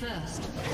First.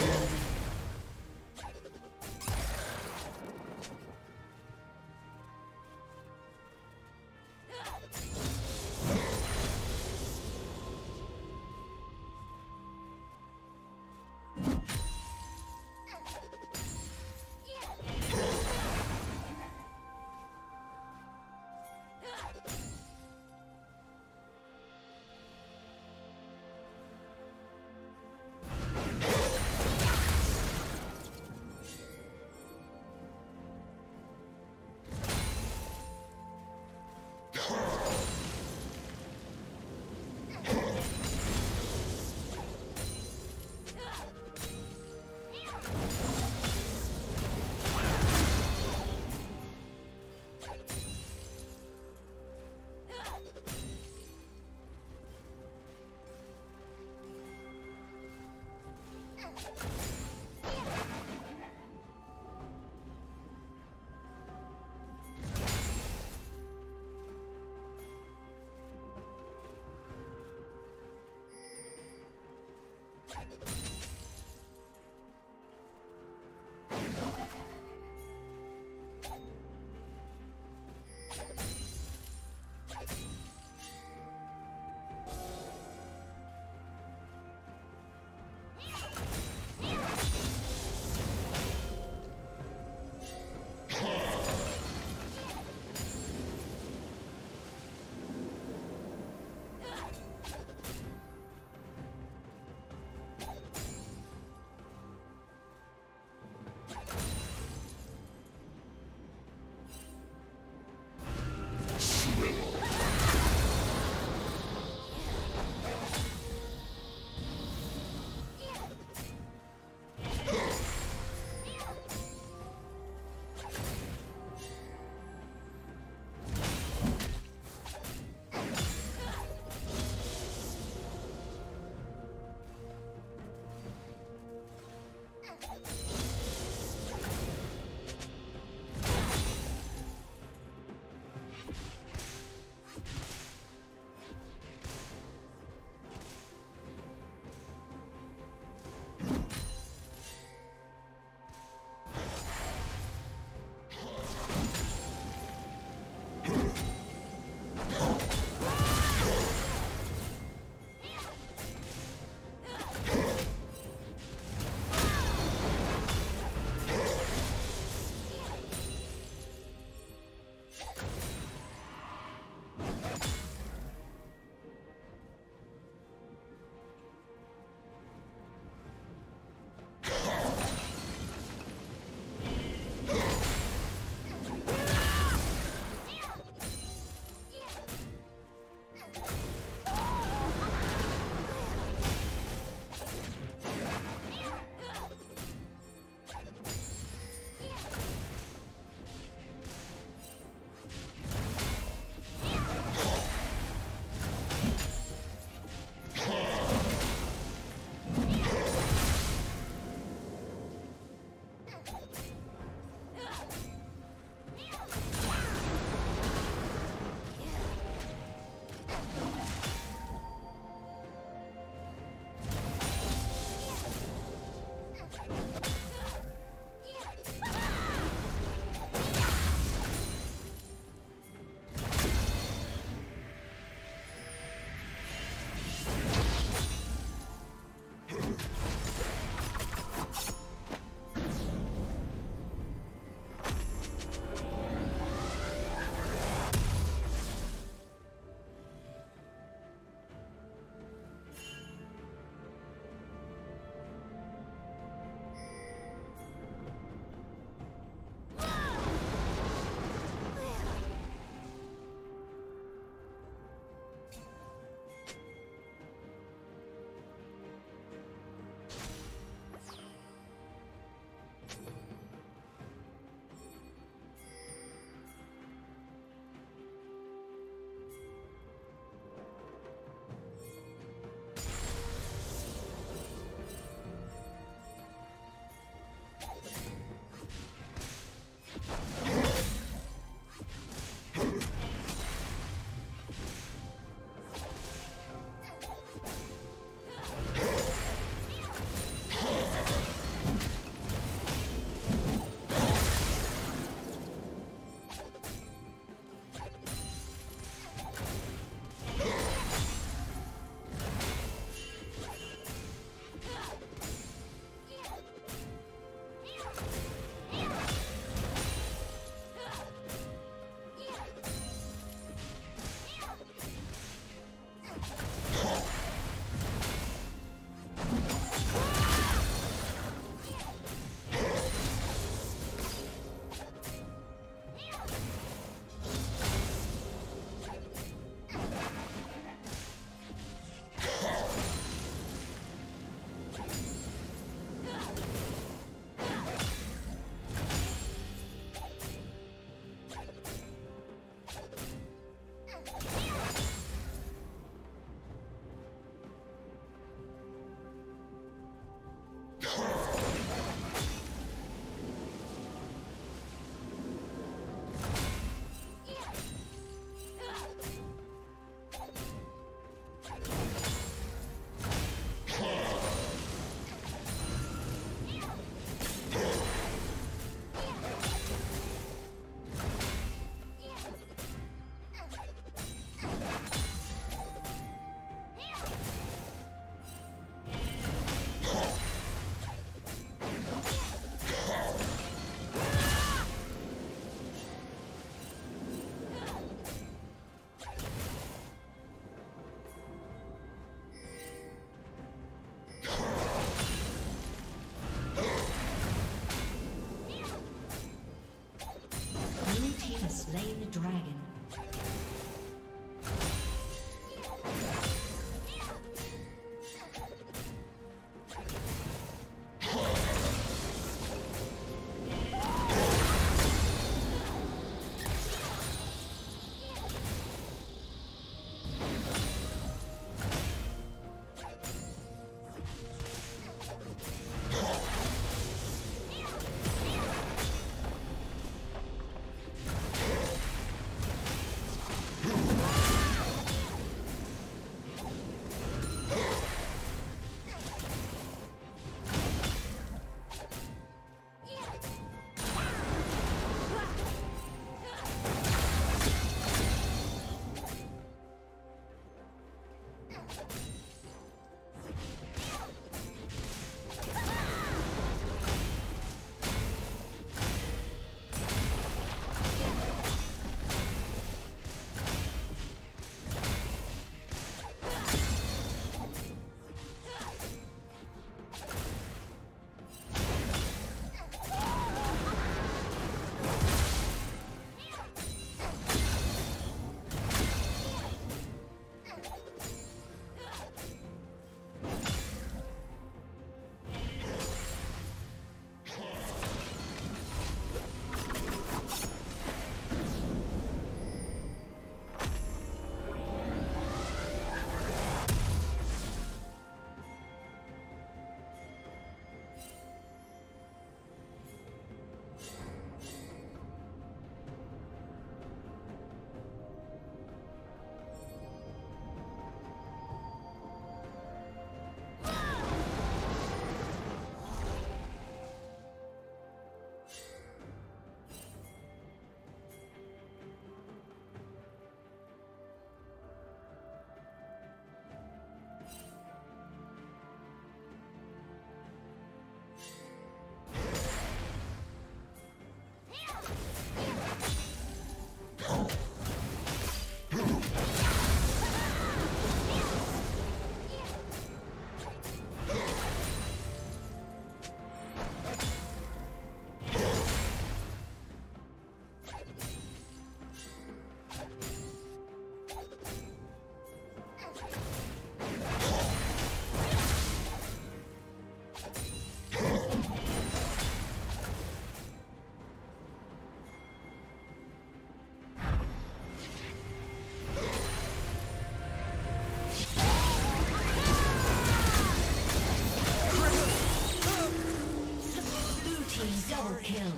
Double kill.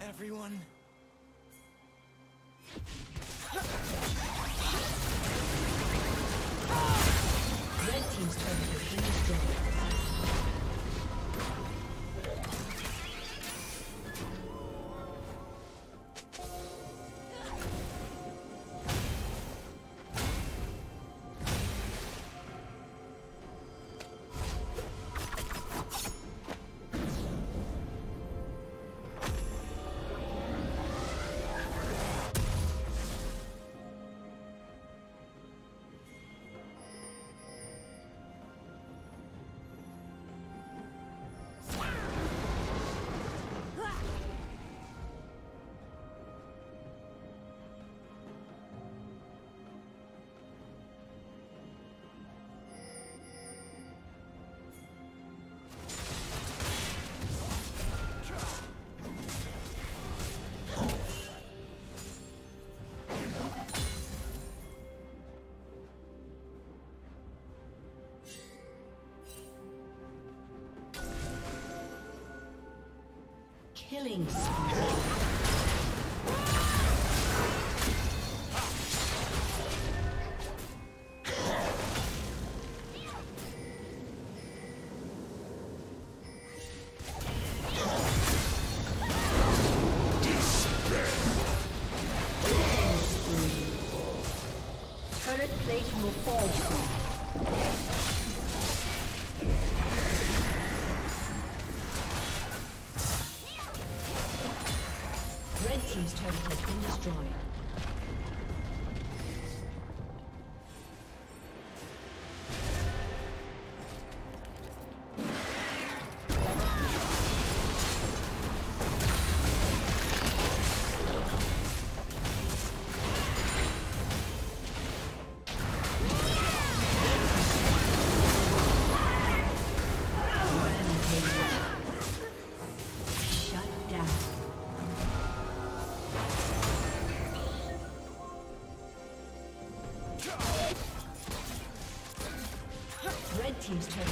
Everyone. Killing spree. Team's turret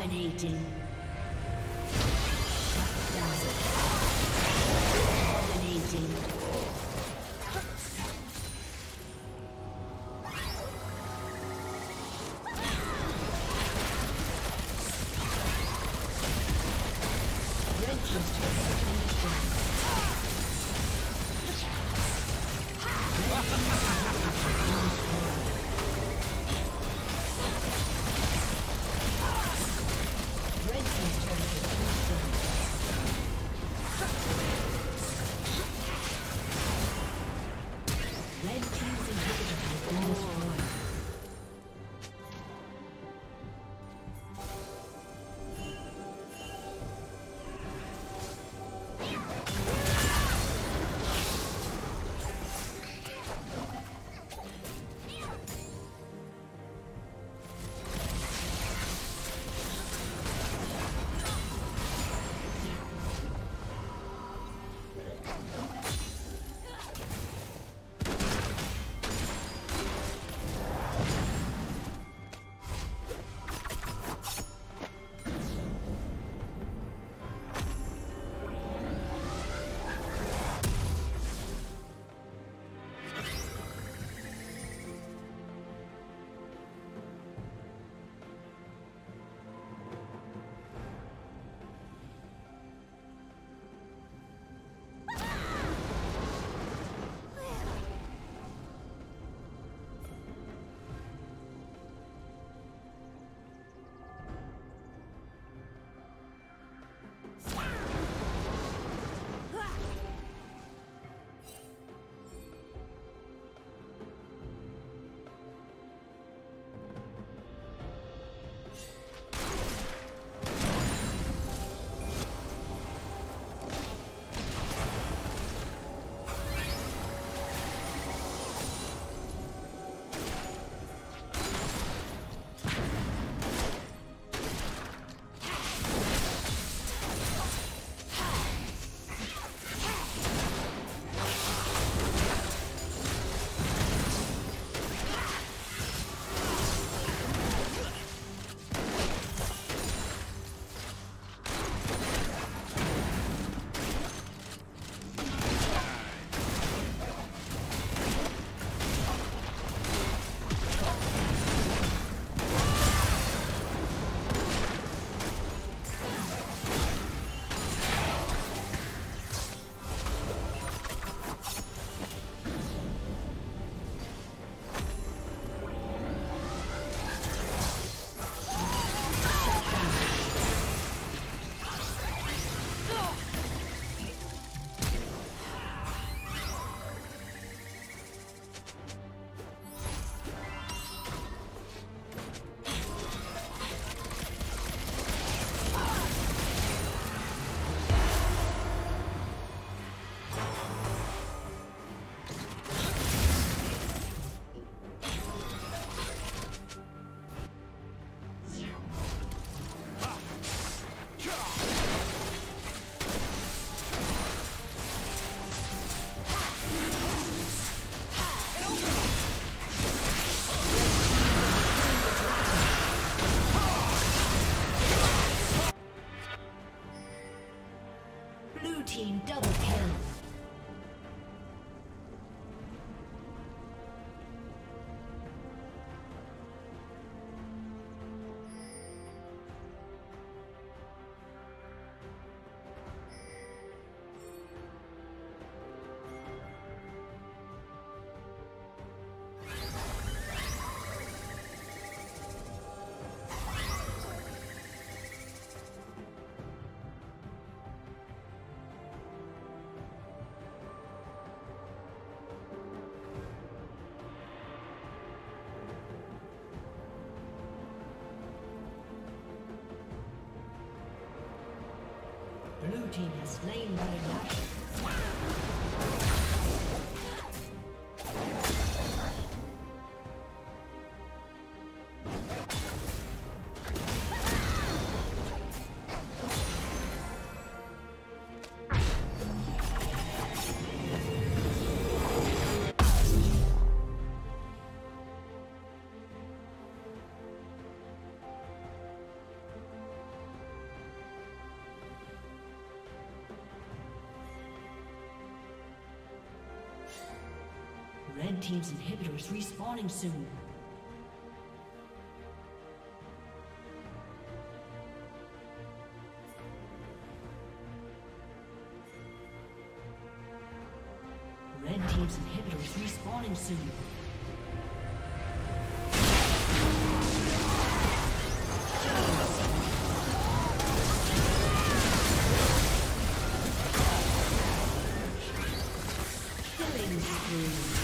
Dominating. Team has slain the Nashor. Red Team's inhibitors respawning soon. Red Team's inhibitors respawning soon. Killing spree.